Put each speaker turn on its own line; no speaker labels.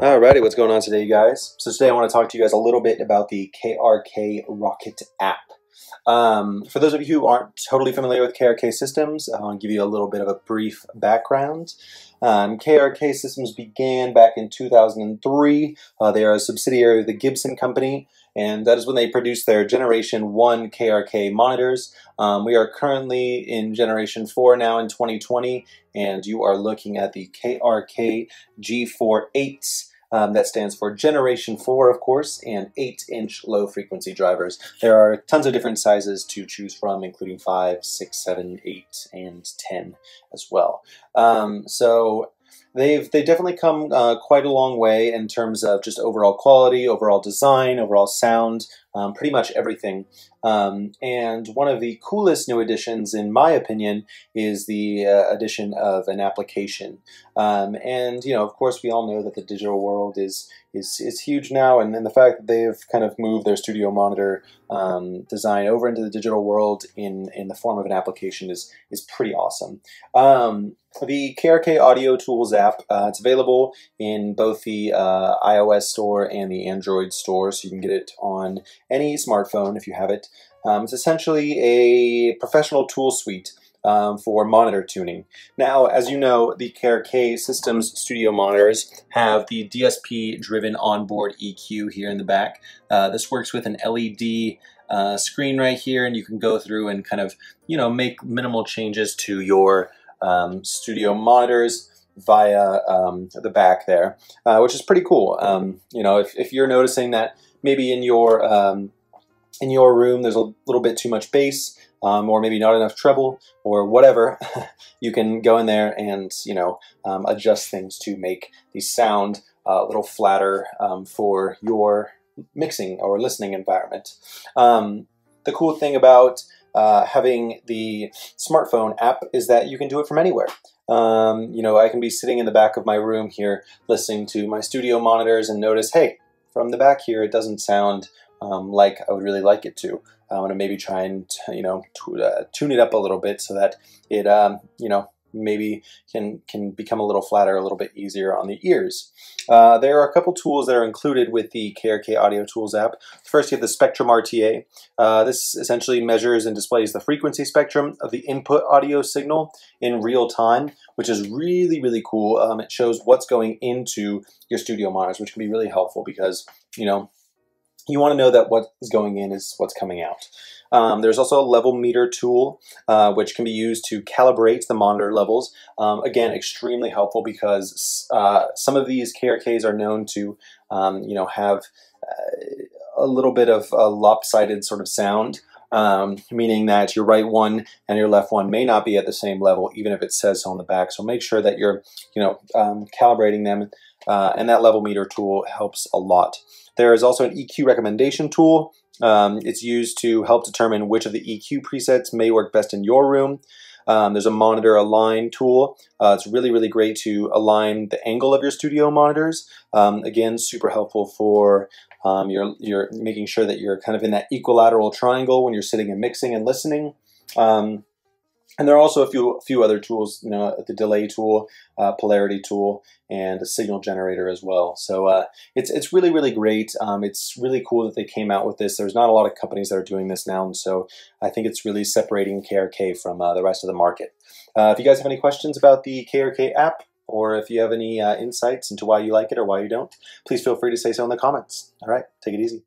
Alrighty, what's going on today, you guys? So today I want to talk to you guys a little bit about the KRK Rokit app. Um, for those of you who aren't totally familiar with KRK systems, I'll give you a little bit of a brief background. Um, KRK systems began back in 2003. Uh, they are a subsidiary of the Gibson Company, and that is when they produced their Generation 1 KRK monitors. Um, we are currently in Generation 4 now in 2020, and you are looking at the KRK G48s. Um, that stands for Generation 4, of course, and 8-inch low-frequency drivers. There are tons of different sizes to choose from, including 5, 6, 7, 8, and 10 as well. Um, so they've they definitely come uh, quite a long way in terms of just overall quality, overall design, overall sound, um, pretty much everything. Um, and one of the coolest new additions, in my opinion, is the uh, addition of an application. Um, and you know, of course, we all know that the digital world is is is huge now, and, and the fact that they've kind of moved their studio monitor um, design over into the digital world in in the form of an application is is pretty awesome. Um, the KRK Audio Tools app, uh, it's available in both the uh, iOS store and the Android store, so you can get it on any smartphone if you have it. Um, it's essentially a professional tool suite um, for monitor tuning. Now, as you know, the KRK Systems Studio monitors have the DSP-driven onboard EQ here in the back. Uh, this works with an LED uh, screen right here, and you can go through and kind of, you know, make minimal changes to your um, studio monitors via um, the back there, uh, which is pretty cool. Um, you know, if, if, you're noticing that maybe in your um, in your room there's a little bit too much bass, um, or maybe not enough treble, or whatever, you can go in there and you know um, adjust things to make the sound uh, a little flatter um, for your mixing or listening environment. the cool thing about uh, having the smartphone app is that you can do it from anywhere. Um, you know, I can be sitting in the back of my room here listening to my studio monitors and notice, hey, from the back here, it doesn't sound um, like I would really like it to. I'm going to maybe try and, you know, uh, tune it up a little bit so that it, um, you know, maybe can can become a little flatter, a little bit easier on the ears. Uh, there are a couple tools that are included with the KRK Audio Tools app. First, you have the Spectrum RTA. Uh, this essentially measures and displays the frequency spectrum of the input audio signal in real time, which is really, really cool. Um, it shows what's going into your studio monitors, which can be really helpful because, you know, you want to know that what is going in is what's coming out. Um, there's also a level meter tool, uh, which can be used to calibrate the monitor levels. Um, again, extremely helpful because uh, some of these KRKs are known to, um, you know, have uh, a little bit of a lopsided sort of sound. Um, meaning that your right one and your left one may not be at the same level, even if it says so on the back. So make sure that you're, you know, um, calibrating them, uh, and that level meter tool helps a lot. There is also an EQ recommendation tool. Um, it's used to help determine which of the EQ presets may work best in your room. Um, there's a monitor align tool. Uh, it's really, really great to align the angle of your studio monitors. Um, again, super helpful for um, your, your making sure that you're kind of in that equilateral triangle when you're sitting and mixing and listening. Um, and there are also a few few other tools, you know, the delay tool, uh, polarity tool, and a signal generator as well. So uh, it's it's really really great. Um, it's really cool that they came out with this. There's not a lot of companies that are doing this now, and so I think it's really separating KRK from uh, the rest of the market. Uh, if you guys have any questions about the KRK app, or if you have any uh, insights into why you like it or why you don't, please feel free to say so in the comments. All right, take it easy.